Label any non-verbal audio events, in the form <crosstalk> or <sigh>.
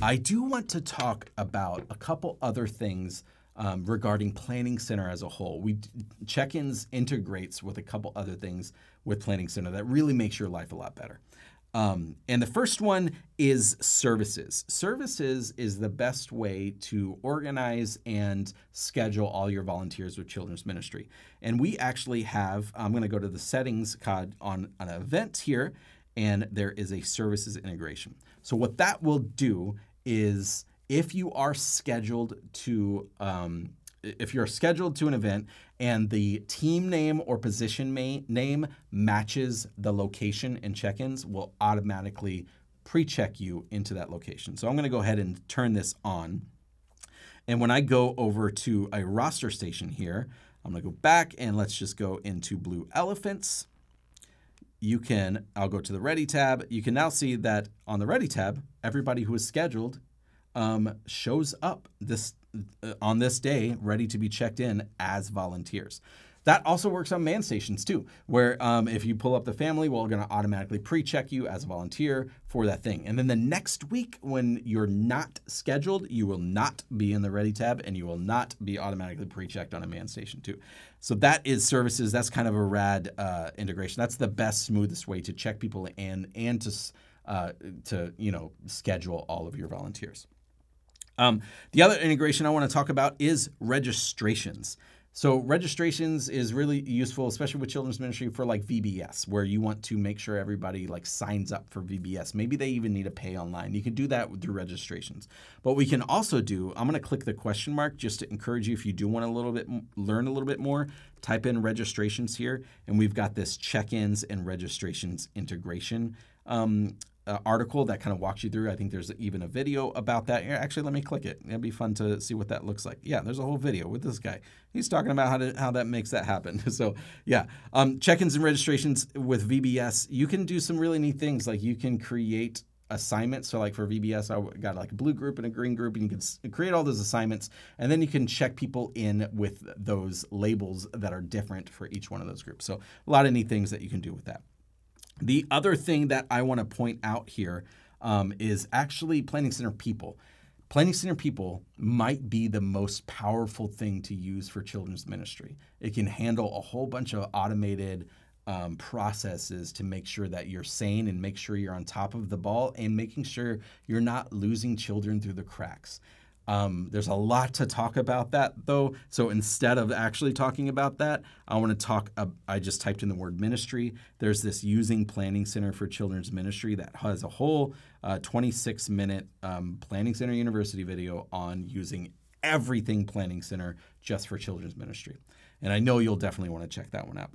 I do want to talk about a couple other things um, regarding Planning Center as a whole. We check-ins integrates with a couple other things with Planning Center that really makes your life a lot better. Um, and the first one is services. Services is the best way to organize and schedule all your volunteers with children's ministry. And we actually have, I'm going to go to the settings cod on an event here, and there is a services integration. So what that will do is if you are scheduled to um, if you're scheduled to an event and the team name or position name matches the location and check-ins will automatically pre-check you into that location. So I'm going to go ahead and turn this on. And when I go over to a roster station here, I'm going to go back and let's just go into Blue Elephants. You can, I'll go to the Ready tab. You can now see that on the Ready tab, everybody who is scheduled um, shows up this on this day ready to be checked in as volunteers. That also works on manned stations too, where um, if you pull up the family, we're going to automatically pre-check you as a volunteer for that thing. And then the next week, when you're not scheduled, you will not be in the ready tab, and you will not be automatically pre-checked on a manned station too. So that is services. That's kind of a rad uh, integration. That's the best, smoothest way to check people in and to uh, to you know schedule all of your volunteers. Um, the other integration I want to talk about is registrations. So registrations is really useful, especially with children's ministry for like VBS, where you want to make sure everybody like signs up for VBS. Maybe they even need to pay online. You can do that through registrations. But we can also do, I'm going to click the question mark just to encourage you if you do want a little bit learn a little bit more, type in registrations here, and we've got this check-ins and registrations integration um, uh, article that kind of walks you through. I think there's even a video about that. Actually, let me click it. It'd be fun to see what that looks like. Yeah, there's a whole video with this guy. He's talking about how to, how that makes that happen. <laughs> so yeah, um, check-ins and registrations with VBS. You can do some really neat things. Like you can create assignments. So like for VBS, I got like a blue group and a green group, and you can create all those assignments, and then you can check people in with those labels that are different for each one of those groups. So a lot of neat things that you can do with that. The other thing that I want to point out here um, is actually Planning Center people. Planning Center people might be the most powerful thing to use for children's ministry. It can handle a whole bunch of automated um, processes to make sure that you're sane and make sure you're on top of the ball and making sure you're not losing children through the cracks. Um, there's a lot to talk about that though. So instead of actually talking about that, I want to talk. Uh, I just typed in the word ministry. There's this Using Planning Center for Children's Ministry that has a whole uh, 26 minute um, Planning Center University video on using everything Planning Center just for children's ministry. And I know you'll definitely want to check that one out.